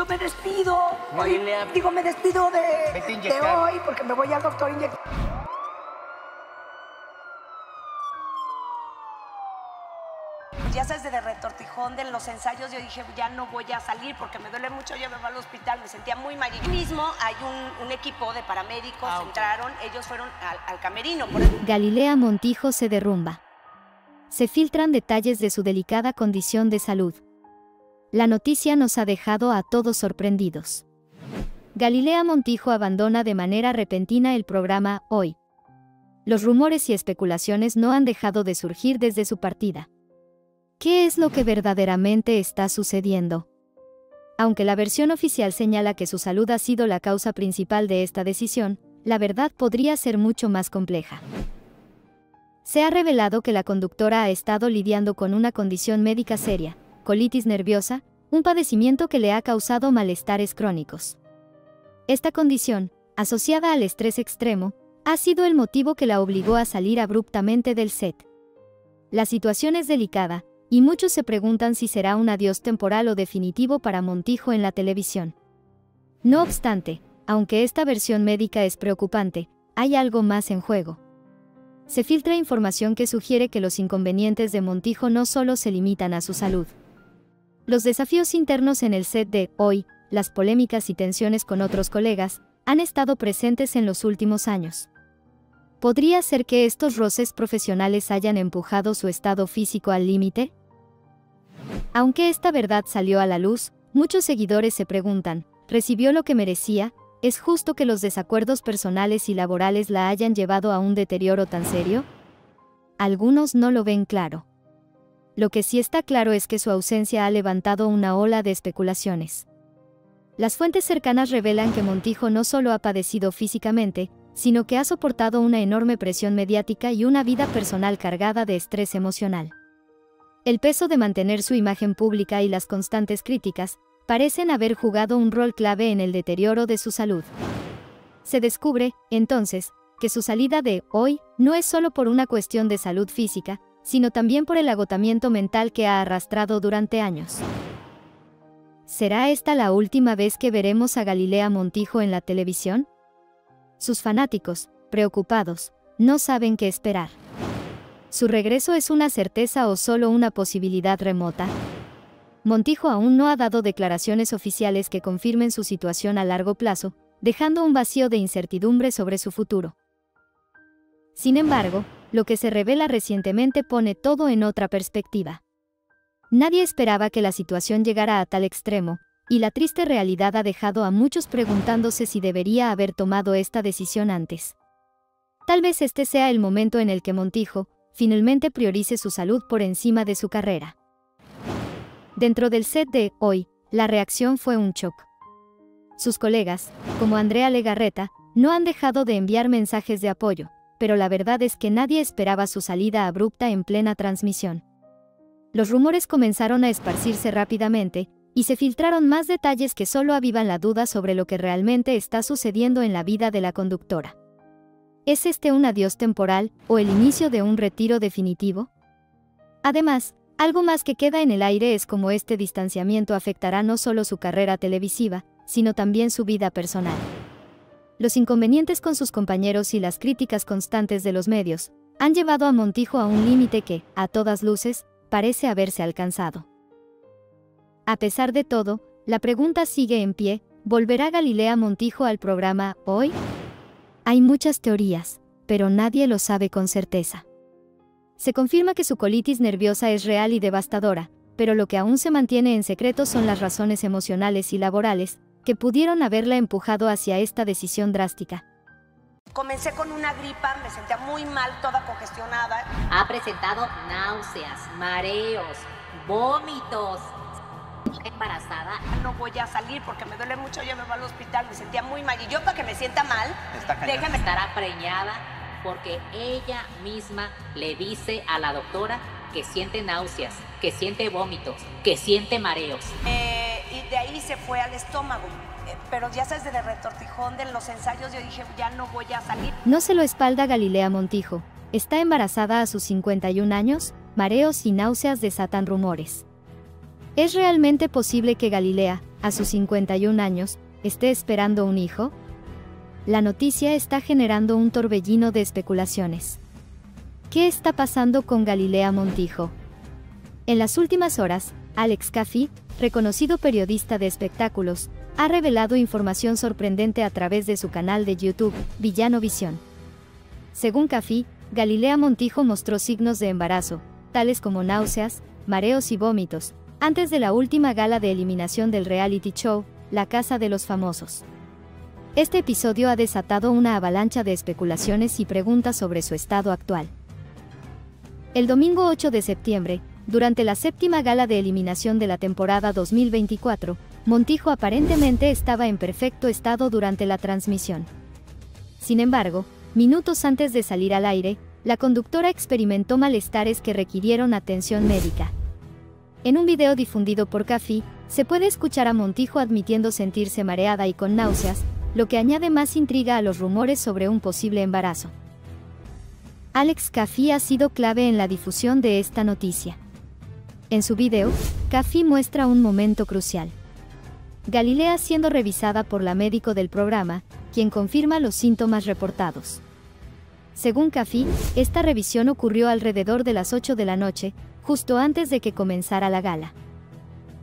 Yo me despido. Hoy, Galilea. digo, me despido de, a de hoy porque me voy al doctor a inyectar. Ya sabes, de retortijón de los ensayos, yo dije, ya no voy a salir porque me duele mucho, ya me voy al hospital, me sentía muy mal. Y mismo hay un, un equipo de paramédicos, Ah, entraron, ellos fueron al, al camerino. Por eso Galilea Montijo se derrumba. Se filtran detalles de su delicada condición de salud. La noticia nos ha dejado a todos sorprendidos. Galilea Montijo abandona de manera repentina el programa Hoy. Los rumores y especulaciones no han dejado de surgir desde su partida. ¿Qué es lo que verdaderamente está sucediendo? Aunque la versión oficial señala que su salud ha sido la causa principal de esta decisión, la verdad podría ser mucho más compleja. Se ha revelado que la conductora ha estado lidiando con una condición médica seria, colitis nerviosa, un padecimiento que le ha causado malestares crónicos. Esta condición, asociada al estrés extremo, ha sido el motivo que la obligó a salir abruptamente del set. La situación es delicada, y muchos se preguntan si será un adiós temporal o definitivo para Montijo en la televisión. No obstante, aunque esta versión médica es preocupante, hay algo más en juego. Se filtra información que sugiere que los inconvenientes de Montijo no solo se limitan a su salud. Los desafíos internos en el set de Hoy, las polémicas y tensiones con otros colegas, han estado presentes en los últimos años. ¿Podría ser que estos roces profesionales hayan empujado su estado físico al límite? Aunque esta verdad salió a la luz, muchos seguidores se preguntan, ¿recibió lo que merecía? ¿Es justo que los desacuerdos personales y laborales la hayan llevado a un deterioro tan serio? Algunos no lo ven claro. Lo que sí está claro es que su ausencia ha levantado una ola de especulaciones. Las fuentes cercanas revelan que Montijo no solo ha padecido físicamente, sino que ha soportado una enorme presión mediática y una vida personal cargada de estrés emocional. El peso de mantener su imagen pública y las constantes críticas parecen haber jugado un rol clave en el deterioro de su salud. Se descubre, entonces, que su salida de hoy no es solo por una cuestión de salud física, sino también por el agotamiento mental que ha arrastrado durante años. ¿Será esta la última vez que veremos a Galilea Montijo en la televisión? Sus fanáticos, preocupados, no saben qué esperar. ¿Su regreso es una certeza o solo una posibilidad remota? Montijo aún no ha dado declaraciones oficiales que confirmen su situación a largo plazo, dejando un vacío de incertidumbre sobre su futuro. Sin embargo, lo que se revela recientemente pone todo en otra perspectiva. Nadie esperaba que la situación llegara a tal extremo, y la triste realidad ha dejado a muchos preguntándose si debería haber tomado esta decisión antes. Tal vez este sea el momento en el que Montijo, finalmente priorice su salud por encima de su carrera. Dentro del set de Hoy, la reacción fue un shock. Sus colegas, como Andrea Legarreta, no han dejado de enviar mensajes de apoyo, pero la verdad es que nadie esperaba su salida abrupta en plena transmisión. Los rumores comenzaron a esparcirse rápidamente, y se filtraron más detalles que solo avivan la duda sobre lo que realmente está sucediendo en la vida de la conductora. ¿Es este un adiós temporal o el inicio de un retiro definitivo? Además, algo más que queda en el aire es cómo este distanciamiento afectará no solo su carrera televisiva, sino también su vida personal. Los inconvenientes con sus compañeros y las críticas constantes de los medios han llevado a Montijo a un límite que, a todas luces, parece haberse alcanzado. A pesar de todo, la pregunta sigue en pie, ¿volverá Galilea Montijo al programa hoy? Hay muchas teorías, pero nadie lo sabe con certeza. Se confirma que su colitis nerviosa es real y devastadora, pero lo que aún se mantiene en secreto son las razones emocionales y laborales que pudieron haberla empujado hacia esta decisión drástica. Comencé con una gripa, me sentía muy mal, toda congestionada. Ha presentado náuseas, mareos, vómitos. Embarazada. No voy a salir porque me duele mucho, ya me voy al hospital, me sentía muy mal. Y yo para que me sienta mal, déjame estar. Estará preñada porque ella misma le dice a la doctora que siente náuseas, que siente vómitos, que siente mareos. Eh, de ahí se fue al estómago. Eh, pero ya sabes, de retortijón de los ensayos, yo dije, ya no voy a salir. No se lo espalda Galilea Montijo. Está embarazada a sus 51 años, mareos y náuseas desatan rumores. ¿Es realmente posible que Galilea, a sus 51 años, esté esperando un hijo? La noticia está generando un torbellino de especulaciones. ¿Qué está pasando con Galilea Montijo? En las últimas horas, Alex Caffey, reconocido periodista de espectáculos, ha revelado información sorprendente a través de su canal de YouTube, Villano Visión. Según Caffey, Galilea Montijo mostró signos de embarazo, tales como náuseas, mareos y vómitos, antes de la última gala de eliminación del reality show, La Casa de los Famosos. Este episodio ha desatado una avalancha de especulaciones y preguntas sobre su estado actual. El domingo 8 de septiembre, durante la séptima gala de eliminación de la temporada 2024, Montijo aparentemente estaba en perfecto estado durante la transmisión. Sin embargo, minutos antes de salir al aire, la conductora experimentó malestares que requirieron atención médica. En un video difundido por Café, se puede escuchar a Montijo admitiendo sentirse mareada y con náuseas, lo que añade más intriga a los rumores sobre un posible embarazo. Alex Café ha sido clave en la difusión de esta noticia. En su video, Café muestra un momento crucial. Galilea siendo revisada por la médico del programa, quien confirma los síntomas reportados. Según Café, esta revisión ocurrió alrededor de las 8 de la noche, justo antes de que comenzara la gala.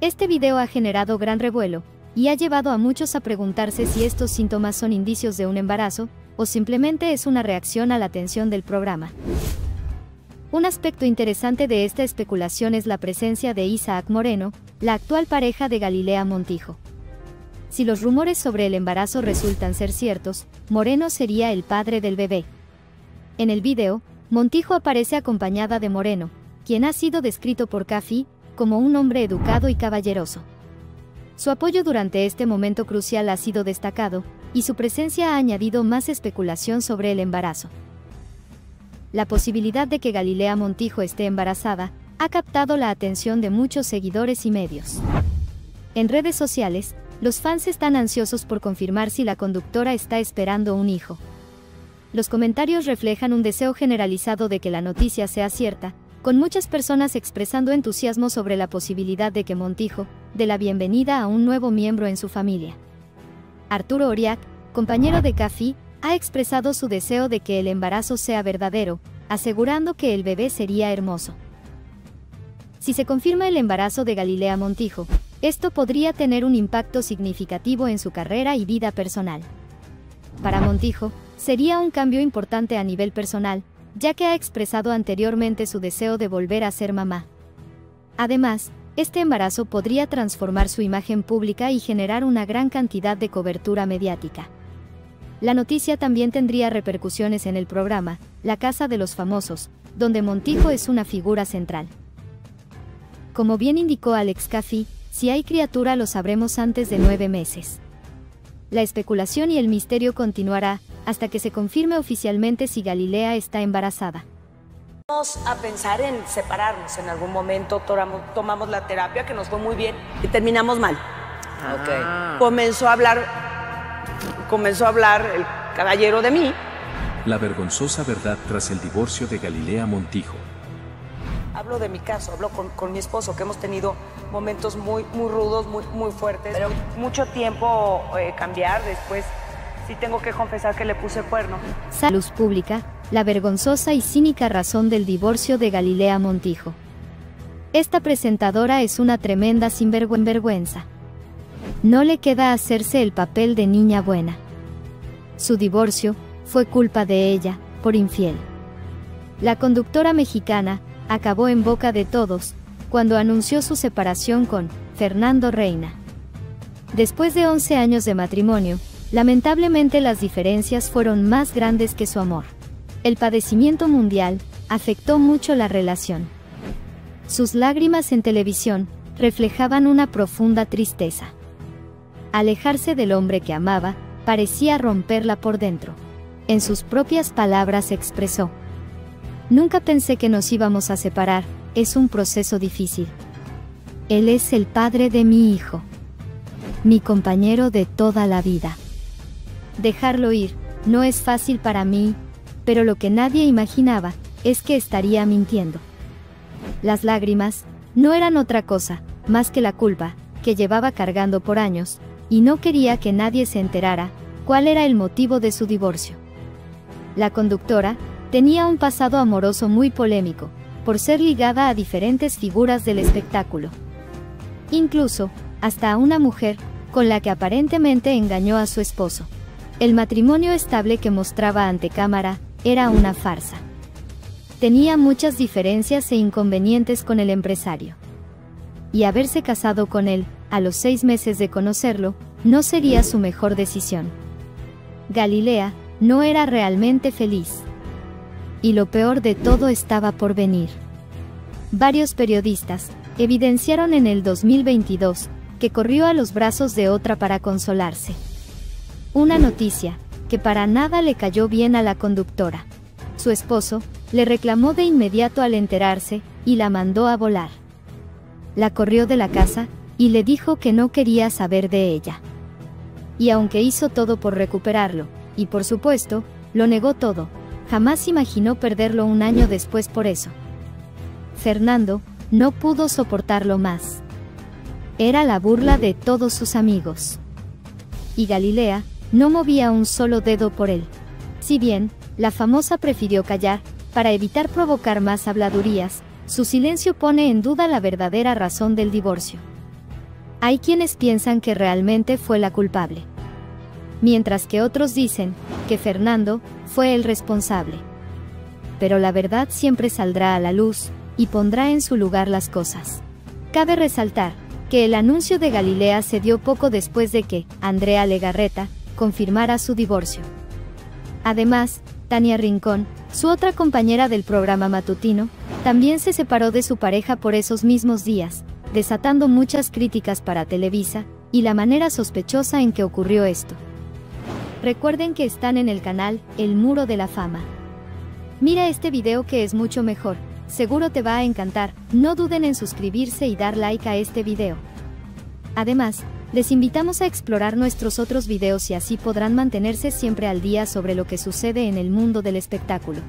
Este video ha generado gran revuelo, y ha llevado a muchos a preguntarse si estos síntomas son indicios de un embarazo, o simplemente es una reacción a la tensión del programa. Un aspecto interesante de esta especulación es la presencia de Isaac Moreno, la actual pareja de Galilea Montijo. Si los rumores sobre el embarazo resultan ser ciertos, Moreno sería el padre del bebé. En el video, Montijo aparece acompañada de Moreno, quien ha sido descrito por Café como un hombre educado y caballeroso. Su apoyo durante este momento crucial ha sido destacado, y su presencia ha añadido más especulación sobre el embarazo. La posibilidad de que Galilea Montijo esté embarazada ha captado la atención de muchos seguidores y medios. En redes sociales, los fans están ansiosos por confirmar si la conductora está esperando un hijo. Los comentarios reflejan un deseo generalizado de que la noticia sea cierta, con muchas personas expresando entusiasmo sobre la posibilidad de que Montijo dé la bienvenida a un nuevo miembro en su familia. Arturo Oriac, compañero de Café, ha expresado su deseo de que el embarazo sea verdadero, asegurando que el bebé sería hermoso. Si se confirma el embarazo de Galilea Montijo, esto podría tener un impacto significativo en su carrera y vida personal. Para Montijo, sería un cambio importante a nivel personal, ya que ha expresado anteriormente su deseo de volver a ser mamá. Además, este embarazo podría transformar su imagen pública y generar una gran cantidad de cobertura mediática. La noticia también tendría repercusiones en el programa, La Casa de los Famosos, donde Montijo es una figura central. Como bien indicó Alex Caffey, si hay criatura lo sabremos antes de nueve meses. La especulación y el misterio continuará, hasta que se confirme oficialmente si Galilea está embarazada. Vamos a pensar en separarnos en algún momento, tomamos la terapia que nos fue muy bien y terminamos mal. Ah. Comenzó a hablar, comenzó a hablar el caballero de mí. La vergonzosa verdad tras el divorcio de Galilea Montijo. Hablo de mi caso, hablo con, mi esposo, que hemos tenido momentos muy, muy rudos, muy, muy fuertes. Pero mucho tiempo eh, cambiar después sí tengo que confesar que le puse cuerno. Salud pública, la vergonzosa y cínica razón del divorcio de Galilea Montijo. Esta presentadora es una tremenda sinvergüenza. No le queda hacerse el papel de niña buena. Su divorcio fue culpa de ella, por infiel. La conductora mexicana acabó en boca de todos cuando anunció su separación con Fernando Reina. Después de 11 años de matrimonio, Lamentablemente las diferencias fueron más grandes que su amor. El padecimiento mundial afectó mucho la relación. Sus lágrimas en televisión reflejaban una profunda tristeza. Alejarse del hombre que amaba parecía romperla por dentro. En sus propias palabras expresó, Nunca pensé que nos íbamos a separar, es un proceso difícil. Él es el padre de mi hijo, mi compañero de toda la vida. Dejarlo ir, no es fácil para mí, pero lo que nadie imaginaba, es que estaría mintiendo. Las lágrimas, no eran otra cosa, más que la culpa, que llevaba cargando por años, y no quería que nadie se enterara cuál era el motivo de su divorcio. La conductora tenía un pasado amoroso muy polémico, por ser ligada a diferentes figuras del espectáculo. Incluso, hasta a una mujer, con la que aparentemente engañó a su esposo. El matrimonio estable que mostraba ante cámara era una farsa. Tenía muchas diferencias e inconvenientes con el empresario. Y haberse casado con él, a los seis meses de conocerlo, no sería su mejor decisión. Galilea no era realmente feliz. Y lo peor de todo estaba por venir. Varios periodistas evidenciaron en el 2022 que corrió a los brazos de otra para consolarse. Una noticia que para nada le cayó bien a la conductora. Su esposo le reclamó de inmediato al enterarse y la mandó a volar. La corrió de la casa y le dijo que no quería saber de ella. Y aunque hizo todo por recuperarlo, y por supuesto, lo negó todo, jamás imaginó perderlo un año después por eso. Fernando no pudo soportarlo más. Era la burla de todos sus amigos. Y Galilea no movía un solo dedo por él. Si bien, la famosa prefirió callar, para evitar provocar más habladurías, su silencio pone en duda la verdadera razón del divorcio. Hay quienes piensan que realmente fue la culpable. Mientras que otros dicen que Fernando fue el responsable. Pero la verdad siempre saldrá a la luz y pondrá en su lugar las cosas. Cabe resaltar que el anuncio de Galilea se dio poco después de que Andrea Legarreta confirmara su divorcio. Además, Tania Rincón, su otra compañera del programa matutino, también se separó de su pareja por esos mismos días, desatando muchas críticas para Televisa y la manera sospechosa en que ocurrió esto. Recuerden que están en el canal El Muro de la Fama. Mira este video que es mucho mejor, seguro te va a encantar, no duden en suscribirse y dar like a este video. Además, les invitamos a explorar nuestros otros videos y así podrán mantenerse siempre al día sobre lo que sucede en el mundo del espectáculo.